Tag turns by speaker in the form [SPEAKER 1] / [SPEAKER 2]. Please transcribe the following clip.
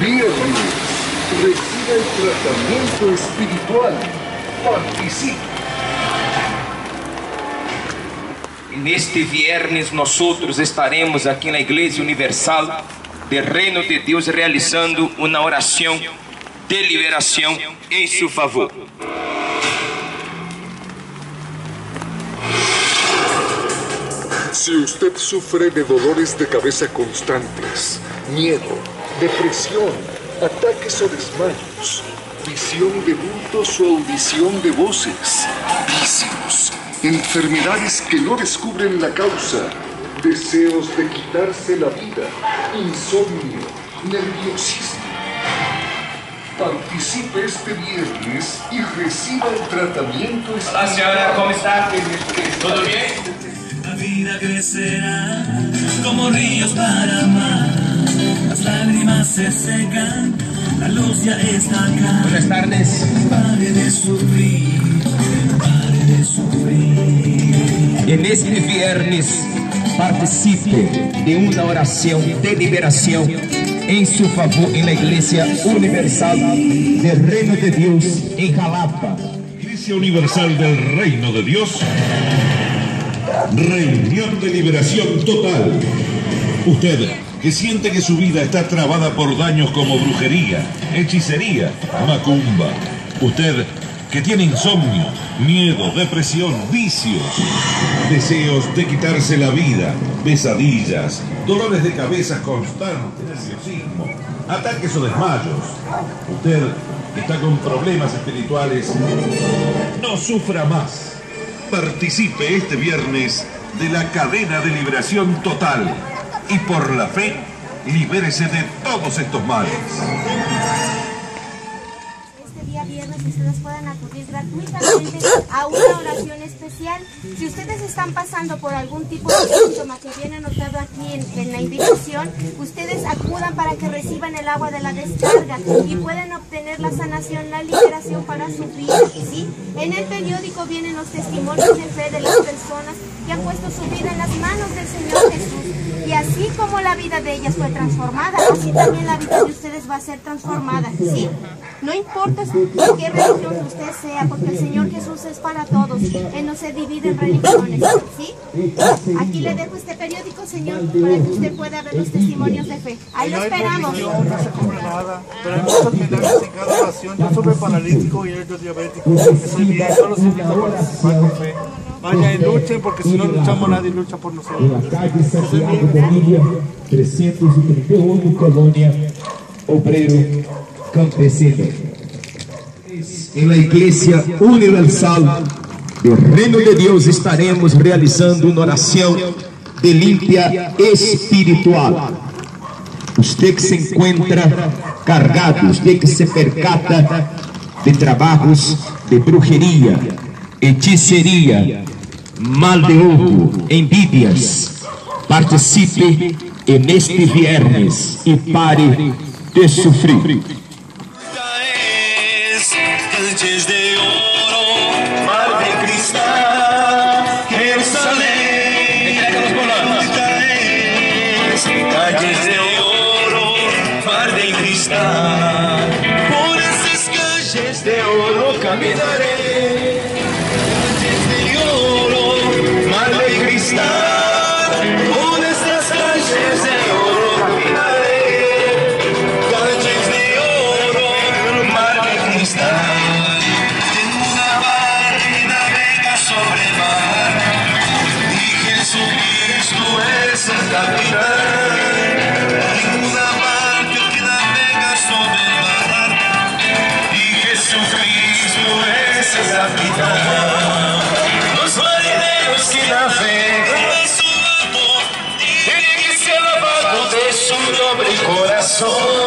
[SPEAKER 1] Viernes. Reciba el tratamiento espiritual. Participe.
[SPEAKER 2] Neste viernes, nós outros estaremos aqui na Igreja Universal do Reino de Deus realizando uma oração de liberação em seu favor.
[SPEAKER 1] Si usted sufre de dolores de cabeza constantes, miedo, depresión, ataques o desmayos, visión de bultos o audición de voces, vicios, enfermedades que no descubren la causa, deseos de quitarse la vida, insomnio, nerviosismo. Participe este viernes y reciba el tratamiento
[SPEAKER 2] senhora, como está? Tudo bem?
[SPEAKER 3] La vida crecerá como ríos para amar. Las lágrimas se secan, la luz ya está acá.
[SPEAKER 2] Buenas tardes.
[SPEAKER 3] Pare de sufrir, pare de sufrir.
[SPEAKER 2] E neste viernes, participe de uma oração de liberação em seu favor na Igreja Universal do Reino de Deus em Jalapa.
[SPEAKER 4] Iglesia Universal del Reino de Dios. Reunión de liberación total. Usted que siente que su vida está trabada por daños como brujería, hechicería, macumba. Usted que tiene insomnio, miedo, depresión, vicios, deseos de quitarse la vida, pesadillas, dolores de cabeza constantes, nerviosismo, ataques o desmayos. Usted que está con problemas espirituales, no sufra más. Participe este viernes de la cadena de liberación total y por la fe, libérese de todos estos males.
[SPEAKER 5] Viernes ustedes pueden acudir gratuitamente a una oración especial. Si ustedes están pasando por algún tipo de síntoma que viene anotado aquí en, la invitación, ustedes acudan para que reciban el agua de la descarga y pueden obtener la sanación, la liberación para su vida. ¿sí? En el periódico vienen los testimonios de fe de las personas que han puesto su vida en las manos del Señor Jesús. Y así como la vida de ellas fue transformada, así también la vida de ustedes va a ser transformada. ¿sí? No importa de qué religión usted sea, porque el Señor Jesús es para todos. Él no se divide en religiones. ¿sí? Aquí le dejo este periódico, Señor, para que usted pueda ver los testimonios de fe. Ahí lo
[SPEAKER 6] No
[SPEAKER 5] esperamos.
[SPEAKER 6] no se compra nada, pero hay muchos milagros en cada oración. Yo soy paralítico y yo diabético. Estoy bien, solo se invito a participar con fe. Vaya y luchen, porque si no luchamos, nadie lucha por nosotros.
[SPEAKER 7] Bonilha, 331, Colônia Obreiro Campesino. Em la Igreja Universal do Reino de Deus estaremos realizando uma oração de limpia espiritual. Usted que se encuentra cargado, usted que se percata de trabalhos de brujeria, hechiceria, mal de ojo, envidias, participe neste viernes e pare de sofrer.
[SPEAKER 3] Es calles de oro, su